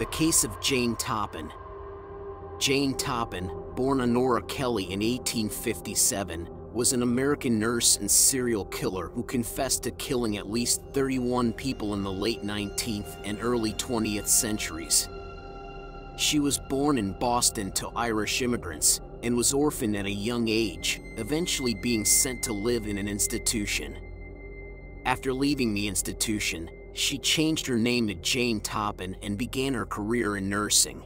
The case of Jane Toppan. Jane Toppan, born Honora Kelly in 1857, was an American nurse and serial killer who confessed to killing at least 31 people in the late 19th and early 20th centuries. She was born in Boston to Irish immigrants and was orphaned at a young age, eventually being sent to live in an institution. After leaving the institution, she changed her name to Jane Toppan and began her career in nursing.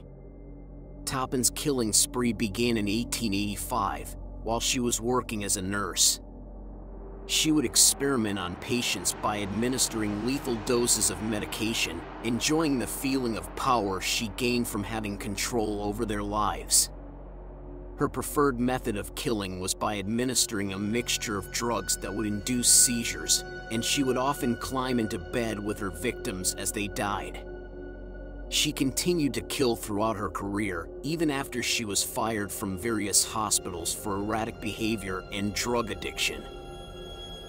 Toppan's killing spree began in 1885 while she was working as a nurse. She would experiment on patients by administering lethal doses of medication, enjoying the feeling of power she gained from having control over their lives. Her preferred method of killing was by administering a mixture of drugs that would induce seizures, and she would often climb into bed with her victims as they died. She continued to kill throughout her career, even after she was fired from various hospitals for erratic behavior and drug addiction.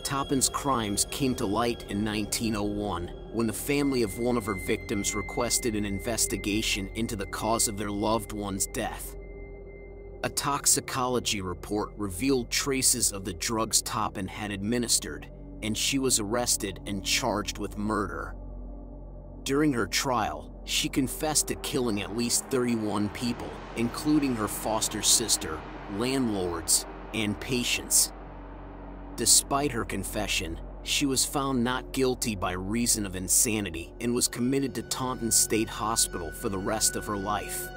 Toppan's crimes came to light in 1901 when the family of one of her victims requested an investigation into the cause of their loved one's death. A toxicology report revealed traces of the drugs Toppan had administered, and she was arrested and charged with murder. During her trial, she confessed to killing at least 31 people, including her foster sister, landlords, and patients. Despite her confession, she was found not guilty by reason of insanity and was committed to Taunton State Hospital for the rest of her life.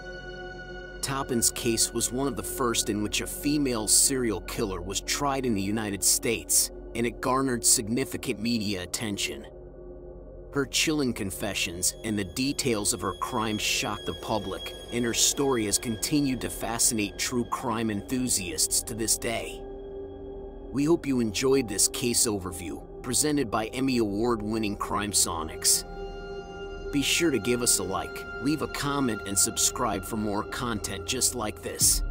Toppan's case was one of the first in which a female serial killer was tried in the United States, and it garnered significant media attention. Her chilling confessions and the details of her crimes shocked the public, and her story has continued to fascinate true crime enthusiasts to this day. We hope you enjoyed this case overview, presented by Emmy Award-winning CrimeSonics. Be sure to give us a like, leave a comment, and subscribe for more content just like this.